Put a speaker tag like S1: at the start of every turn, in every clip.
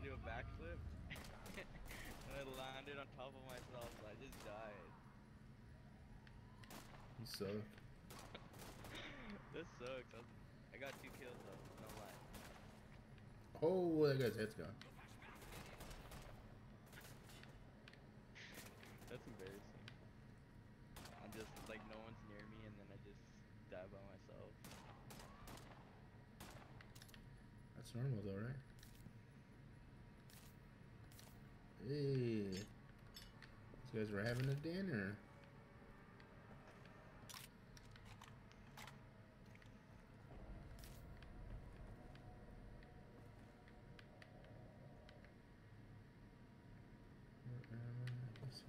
S1: to do a backflip, and I landed on top of myself. So I just died.
S2: You suck.
S1: this sucks. I, I got two kills though. No lie.
S2: Oh, that guy's head's gone.
S1: That's embarrassing. I'm just like no one's near me, and then I just die by myself.
S2: That's normal though, right? Hey. These guys were having a dinner. Uh, let's-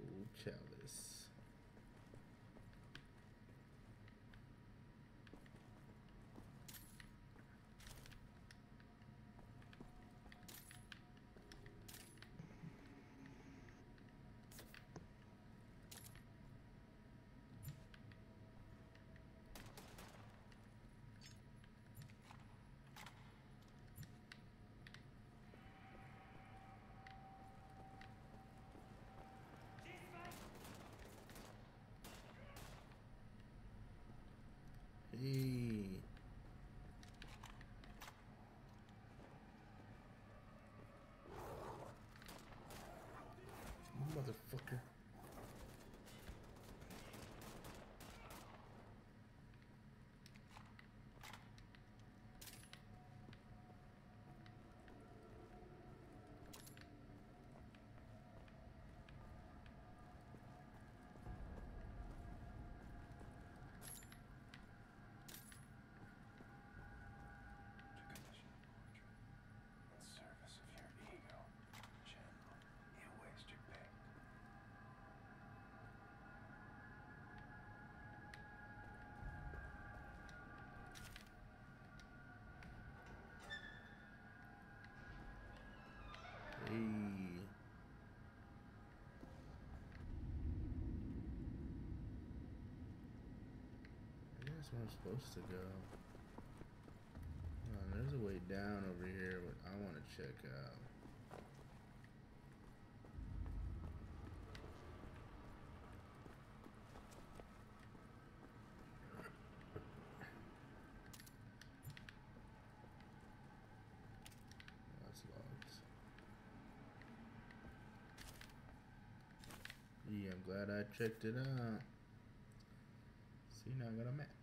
S2: Oh. Chalice. Hey. Motherfucker.
S3: In service of your ego, General, you waste your pick.
S2: Hey. I guess where I'm supposed to go. Oh, there's a way down over here, but I want to check out. Yeah, I'm glad I checked it out. See, now I got a map.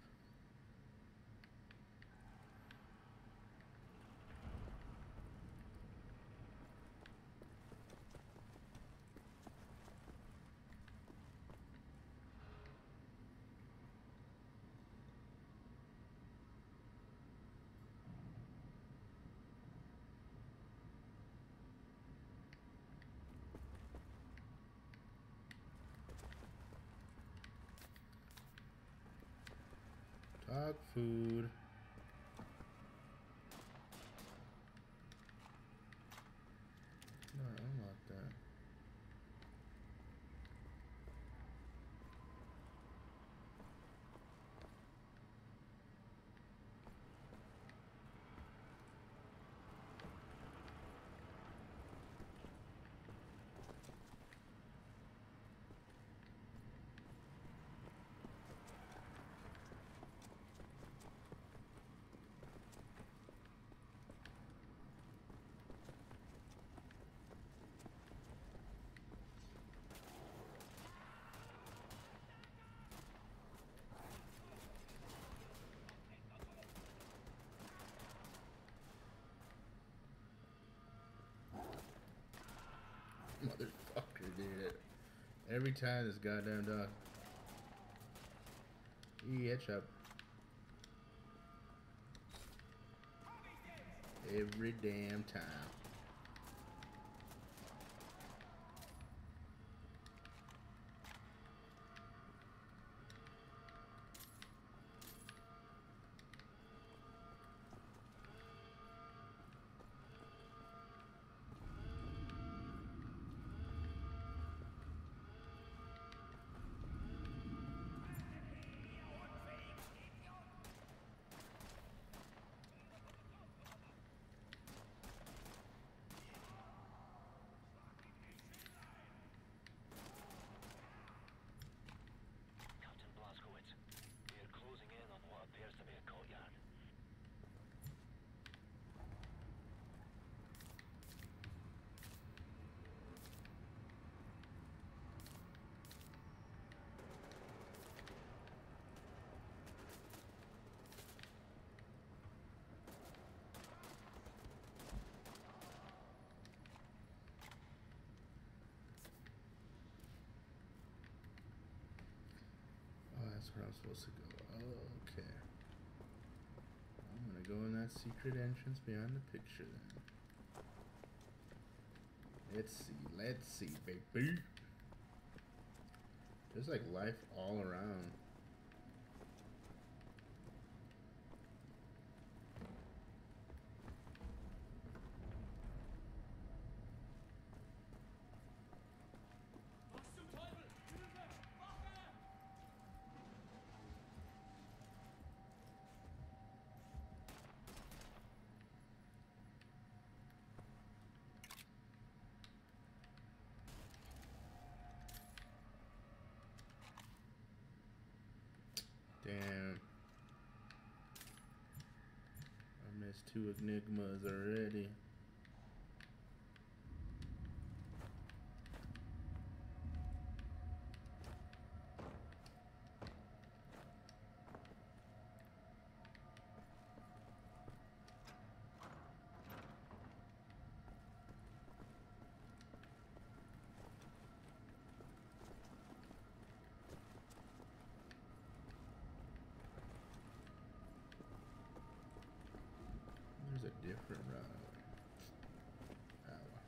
S2: Dog food. Every time this goddamn dog. Yeah, chop. Every damn time. Where I'm supposed to go. Okay. I'm gonna go in that secret entrance behind the picture then. Let's see, let's see, baby. There's like life all around. Damn. I missed two enigmas already. There's a different route. Ow.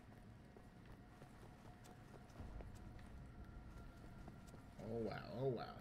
S2: Oh wow, oh wow.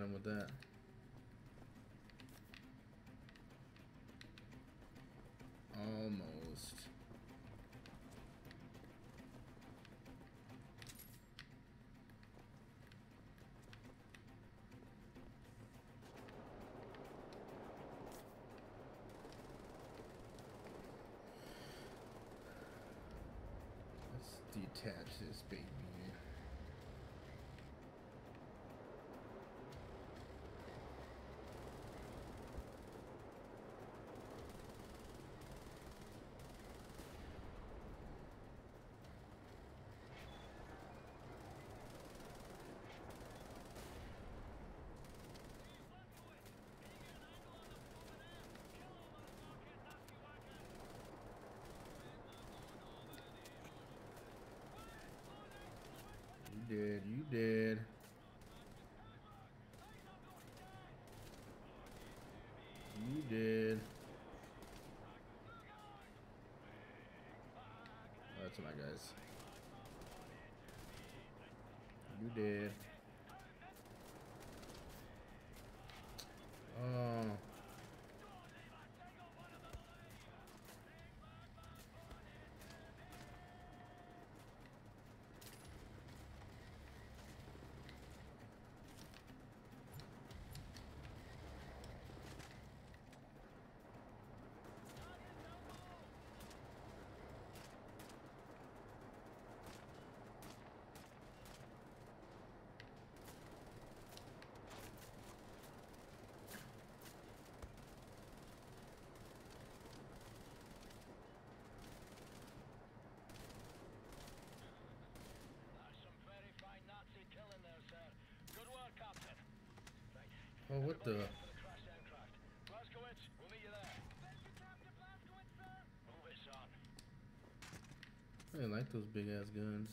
S2: had him with that. Almost. Let's detach this baby. You did, you did. You did. Oh, that's my guys. You did. Oh.
S4: That's some very fine Nazi killing there, sir. Good work, Captain. Right.
S2: Oh, what the?
S4: Everybody head for the crashed aircraft. Blazkowicz, we'll meet you there. Thank you, Captain Blazkowicz, sir. Move it, son.
S2: I like those big ass guns.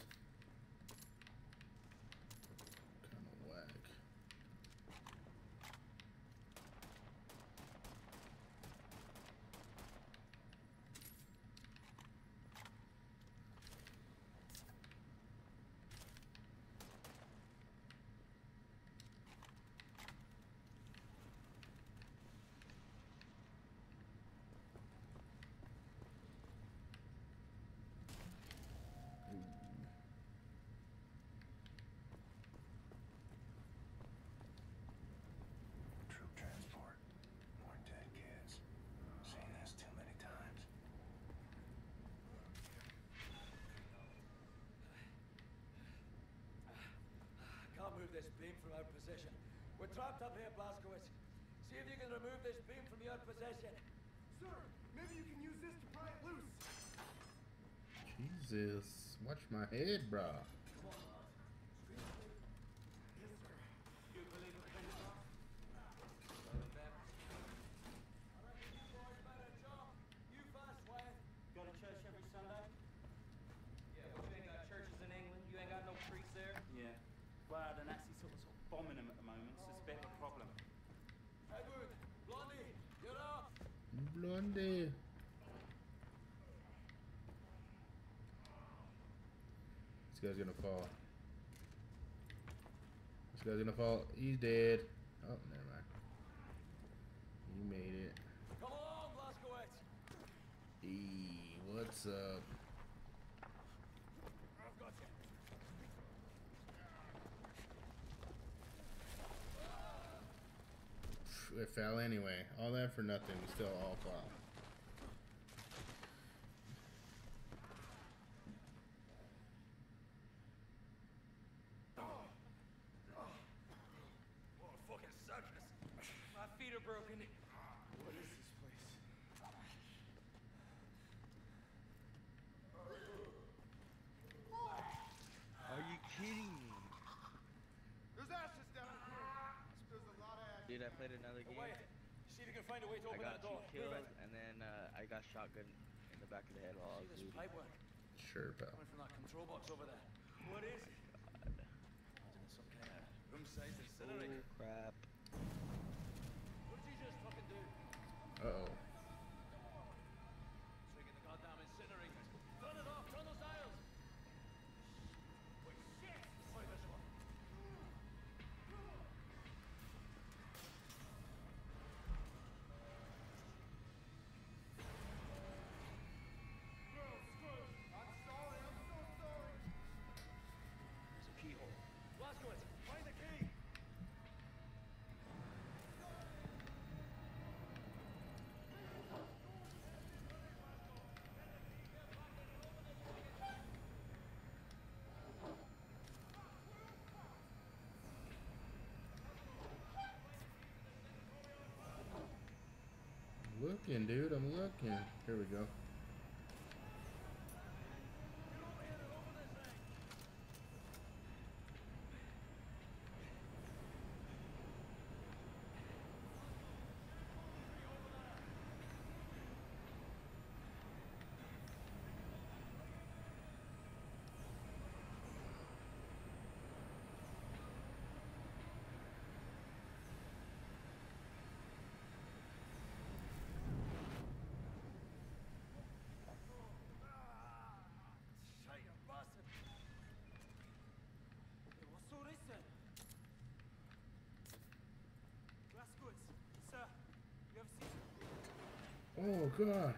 S5: Beam from our possession. We're trapped up here, Blazkowicz. See if you can remove this beam from your possession.
S3: Sir, maybe you can use this to pry it loose.
S2: Jesus. Watch my head, bro.
S5: You believe it, Benjamin? You fast, Wyatt.
S6: Go to church every Sunday? Yeah, but you ain't got churches in England. You ain't got no priests there. Yeah. Well, the Nazis sort of, sort of bombing them at the moment, so it's a bit of a problem.
S5: Edward, Blondie, you're up.
S2: Blondie. This guy's gonna fall. This guy's gonna fall. He's dead. Oh, never mind. He made it.
S5: Come along, Blazkowicz.
S2: E, what's up?
S5: I've got you.
S2: It fell anyway. All that for nothing. We still all fall.
S5: What a fucking circus.
S6: My feet are broken.
S3: What is this place?
S1: Are you kidding me?
S3: There's ashes down here. There's a lot of ashes.
S1: Dude, I played another
S5: Hey,
S1: game.
S5: Wyatt, see if you can find a way to
S1: I
S5: open
S1: got
S5: that
S1: two
S5: door. Move
S1: kills,
S5: it.
S1: and then uh, I got shotgun in the back of the head while I
S5: See
S1: was
S5: this
S1: looting.
S5: pipework
S2: Sure, pal.
S5: coming from that control box over there.
S6: What is it?
S1: God.
S5: Imagine it's some kind of room-sized
S1: Oh
S5: incinerator.
S1: crap.
S5: What did you just fucking do?
S2: Uh oh. Looking, dude. I'm looking. Here we go.
S5: Shite, you bastard.
S6: What's all this then? Blazkowicz, sir, you ever seen
S2: Oh god.